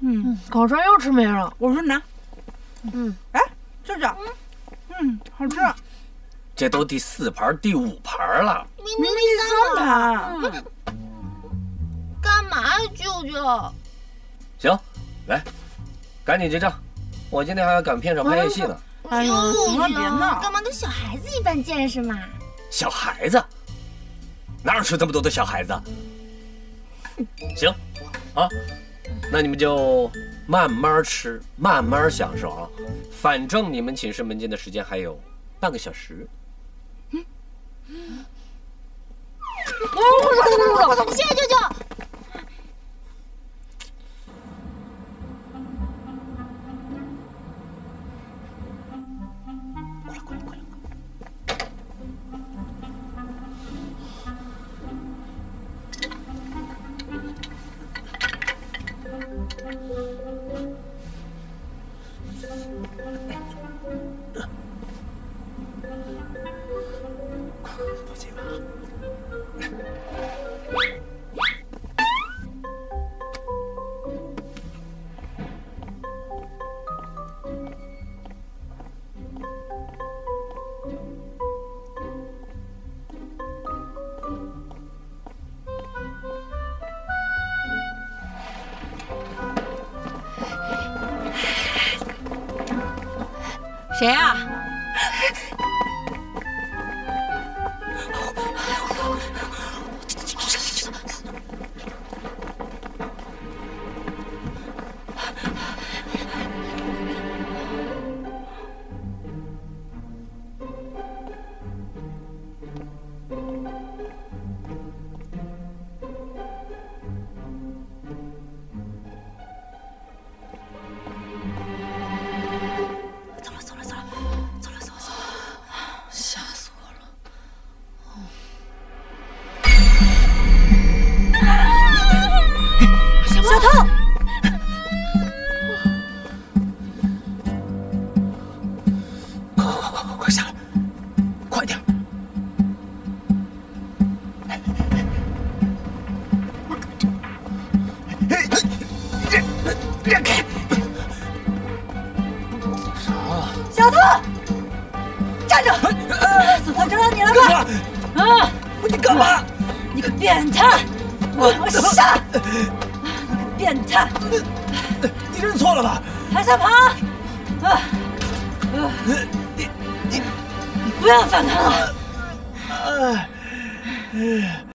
嗯，烤串又吃没了。我说拿，嗯，哎，这这，嗯，好吃。这都第四盘、第五盘了。明明第三盘。干嘛呀，舅舅？行，来，赶紧结账，我今天还要赶片场拍夜戏呢。哎呦，行了，别闹。干嘛跟小孩子一般见识嘛？小孩子，哪有吃这么多的小孩子？行，啊，那你们就慢慢吃，慢慢享受啊。反正你们寝室门禁的时间还有半个小时。谢谢舅舅。谁啊？让开！啥小偷！站住！死活找到你了干吧？啊！你干嘛？你个变态！我我杀！你个变态！你认错了吧？还想跑？啊！你你不要反抗了！哎。